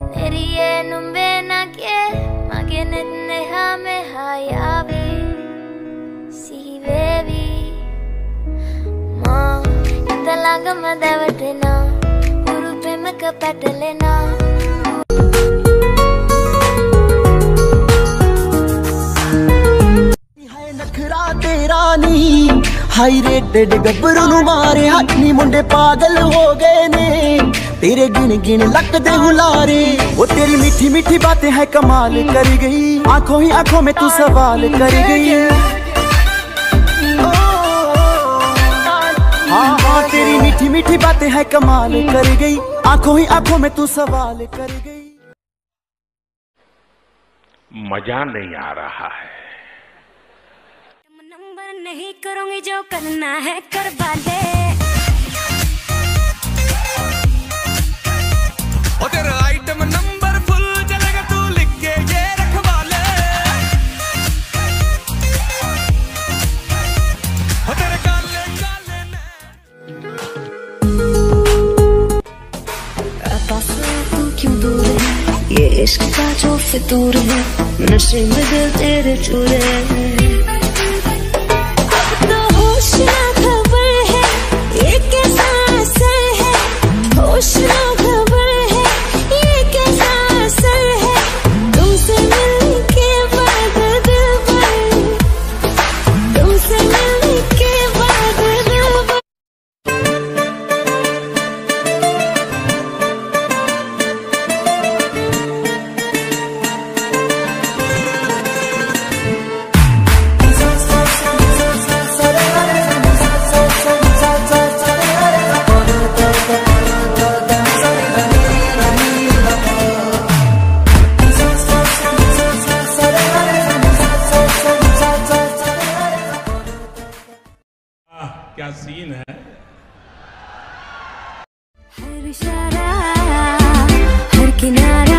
එරියේ නුම්බේ නගේ මගෙනෙත් නෙහා මෙහා යාවී සිහිවේවී මා එත ළඟම දැවටෙනා උරු පෙමක පැටලෙනා ਨਖਰਾ ਤੇਰਾ ਨਹੀਂ ਹਾਈ ਰੇਟਡ ਗੱਭਰੂ ਨੂੰ ਮਾਰਿਆ ਨੀ ਮੁੰਡੇ ਪਾਗਲ ਹੋ ਗਏ ਨੇ तेरे गिन गिन लगते हुलारे। वो तेरी मीठी मीठी बातें है कमाल कर गई। आँखों ही आँखों में तू सवाल कर गई। हाँ हाँ तेरी मीठी मीठी बातें है कमाल कर गई। आँखों ही आँखों में तू सवाल कर गई। मज़ा नहीं आ रहा है। नंबर नहीं करूँगी जो करना है करवा ले इश्क का जो फितूर है नशे में दिल तेरे चूर क्या सीन है? हर हर किनारा।